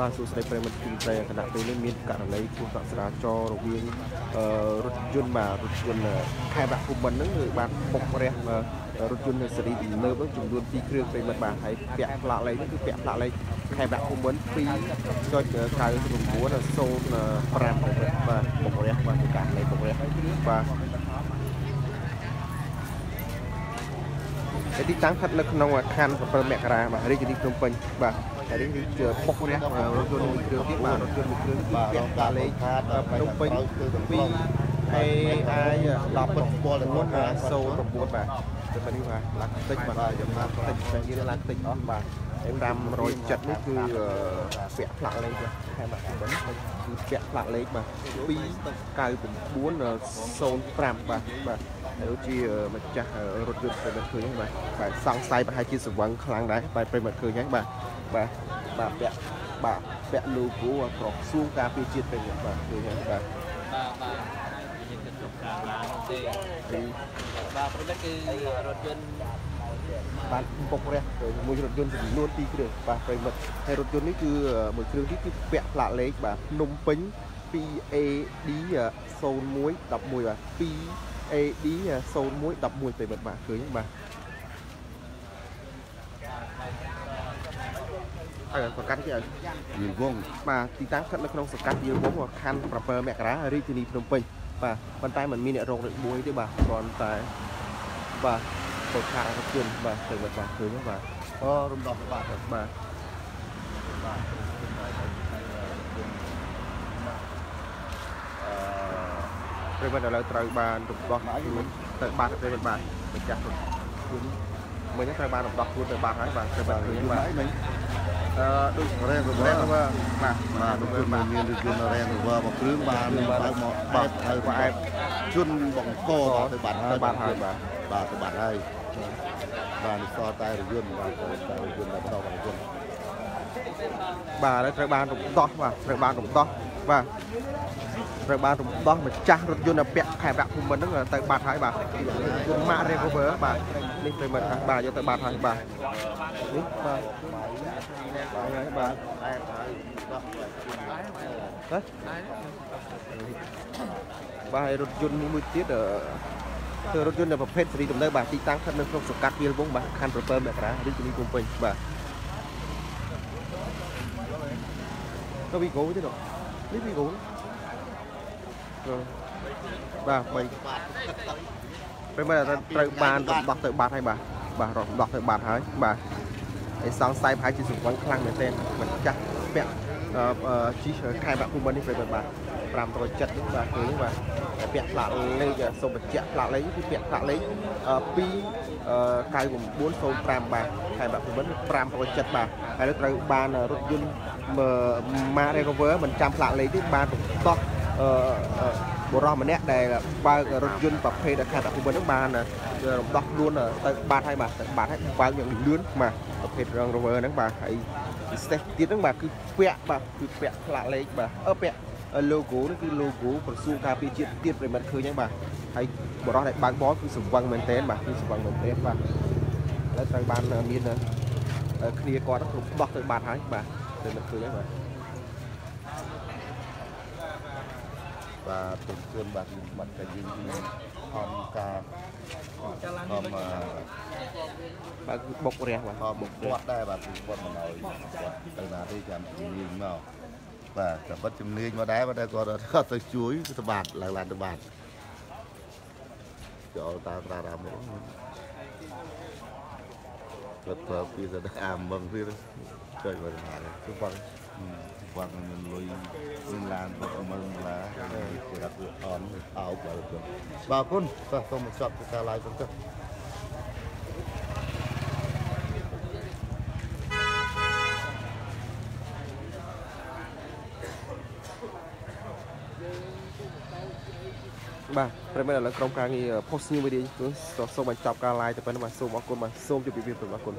បាទសួស្តីប្រិយមិត្តទីត្រីគណៈពេលនេះមានករណីគ្រោះថ្នាក់ចរាចរណ៍រវាងរថយន្តបាទរថយន្តខេត្តបាក់ភូមិន្ទហ្នឹងគឺបានបុករះរថយន្តសេរីទំនើបចំនួន2គ្រឿងប្រិយមិត្តបាទហើយពាក់ផ្លាកលេខគឺពាក់ផ្លាកលេខខេត្តបាក់ភូមិន្ទ2.9905ប្រិយមិត្តបាទបុករះបាទការលេខបុករះបាទទីតាំងស្ថិតនៅក្នុងខណ្ឌ7មករាបាទរាជធានីភ្នំពេញបាទ ហើយនេះគឺជាបុករះរថយន្តមួយគ្រឿងទៀតបាទរថយន្តមួយគ្រឿងទៀតពាក់កាលេខខាតភ្នំពេញ2 AI 10 9 09បាទទៅពេលនេះបាទឡើងតិចបាទចំណាត់តិចតែនេះឡើងតិចអស់បាទហើយ570នេះគឺពាក់ផ្លាកលេខបាទខែមកបិណ្ឌគឺពាក់ផ្លាកលេខបាទ29905បាទបាទ ហើយជាម្ចាស់រថយន្តប្រិមិត្តឃើញបាទបាទសង្ស័យប្រហែលជាសង្វឹងខ្លាំងដែរបាទប្រិមិត្តឃើញហ្នឹងបាទបាទបាទពាក់បាទពាក់ logo ក្រសួងការពារជាតិប្រិមិត្តបាទឃើញហ្នឹងបាទបាទបាទយើងគិតក្នុងការឡើងទេបាទប្រិមិត្តគឺរថយន្តបានពុករះមួយរថយន្តចំនួន2គ្រឿងបាទប្រិមិត្តហើយរថយន្តនេះគឺមួយគ្រឿងនេះគឺពាក់ផ្លាកលេខបាទភ្នំពេញ 2AD 0111 បាទ 2AD 0111ប្រិមិត្តបាទឃើញបាទហើយសកាត់គេឲ្យយល់វងបាទទីតាំងស្ថិតនៅក្នុងសកាត់យល់វងខណ្ឌ7មករារាជធានីភ្នំពេញបាទប៉ុន្តែมันមានអ្នករងរបួសទេបាទគ្រាន់តែបាទចូលខាររថយន្តបាទទៅបាទឃើញបាទអូរំដោះបាទបាទបាទ អឺប្រិមត្តឥឡូវត្រូវបានរំដោះទៅបាត់ប្រិមត្តបាទម្ចាស់រថយន្តមិញត្រូវបានរំដោះខ្លួនទៅបាត់ហើយបាទទៅបាត់ឃើញបាទមិញអឺដូចរ៉េនរ៉េនបាទបាទបាទដូចមានមានដូចមានរ៉េនរ៉មកគ្រឿងបានបើមកបាត់ហើយផ្អែបជន់បង្កទៅបាត់ទៅបាត់ហើយបាទបាទទៅបាត់ហើយបាទនេះសតតែរយន្តបាទតែរយន្តតែបន្តរយន្តបាទឥឡូវត្រូវបានរំដោះបាទត្រូវបានរំដោះបាទ ត្រូវបានរំដោះម្ចាស់រថយន្តពាក់ខែប្រាក់ភូមិន្ទហ្នឹងទៅបាត់ហើយបាទគុំម៉ាក់ recover បាទនេះប្រិមិត្តបាទយកទៅបាត់ហើយបាទនេះបាទហើយបាទបាទរថយន្តមួយទៀតគឺរថយន្តប្រភេទសេរីទំនើបបាទទីតាំងស្ថិតនៅក្នុងសង្កាត់វាលវងបាទខណ្ឌ7មករារាជធានីភ្នំពេញបាទទៅវីហ្គោទៀតនេះវីហ្គោ បាទ3ពេលមកត្រូវបានរំដោះទៅបាត់ហើយបាទបាទរំដោះទៅបាត់ហើយបាទហើយសង្ស័យប្រហែលជាសង្វឹងខ្លាំងមែនទែនមិនចាស់ពាក់ជីខែបាក់ភូមិនេះប្រិយបាទ570នេះបាទឃើញបាទពាក់ផ្លាកលេខសូមបញ្ជាក់ផ្លាកលេខគឺពាក់ផ្លាកលេខ29905បាទខែបាក់ភូមិ570បាទហើយត្រូវបានរថយន្ត Mare Rover មិនចាំផ្លាកលេខទេបានបន្តដោះអឺ បុរសម្នាក់ដែលបើករថយន្តប្រភេទខេត្តអភិវឌ្ឍនឹងបានរំដោះខ្លួនទៅបាត់ហើយបាទទៅបាត់ហើយបើកយ៉ាងលឿនបាទប្រភេទ Range Rover ហ្នឹងបាទហើយពិសេសទៀតហ្នឹងបាទគឺពាក់បាទគឺពាក់ផ្លាកលេខបាទអឺពាក់ logo នេះគឺ logo ក្រសួងការពារជាតិទៀតប្រិមិត្តឃើញហ្នឹងបាទហើយបរិះដែលបើកបរគឺសង្វឹងមែនទែនបាទគឺសង្វឹងមែនទែនបាទឥឡូវត្រូវបានមានគ្នាគាត់គ្រប់ដោះទៅបាត់ហើយបាទប្រិមិត្តឃើញហ្នឹងបាទ បាទទុំជឿនបាទបាត់តែយើងអង្គការធម្មបាទគឺបុករះបាទបុកគាត់ដែរបាទគឺគាត់មកឲ្យគាត់ទៅណាទេចាំជំនាញមកបាទតែបាត់ជំនាញមកដែរតែគាត់គាត់ទៅជួយទៅបាត់ឡើងឡើងទៅបាត់ចូលតាមតារាមក គាត់ប្រើពីស្ដាអាមឹងទៀតជួយមកហើយគឺបងគាត់មានលុយមានឡានគាត់មើលឡាគេរាប់អនអោបបាទបាទគុណសូមចប់ការ live ទៅ បាទប្រិមត្តឥឡូវក្រុមការងារ post new media សូមបញ្ចប់ការ live ទៅប៉ុណ្ណឹងបាទសូមអរគុណបាទសូមជម្រាបលាប្រិមត្តអរគុណ